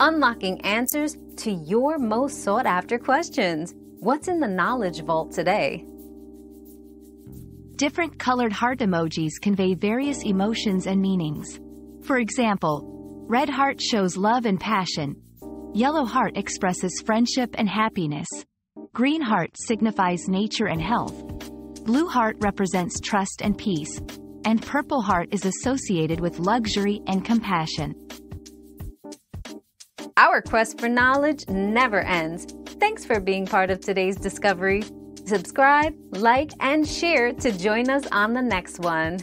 unlocking answers to your most sought after questions. What's in the Knowledge Vault today? Different colored heart emojis convey various emotions and meanings. For example, red heart shows love and passion, yellow heart expresses friendship and happiness, green heart signifies nature and health, blue heart represents trust and peace, and purple heart is associated with luxury and compassion. Our quest for knowledge never ends. Thanks for being part of today's discovery. Subscribe, like, and share to join us on the next one.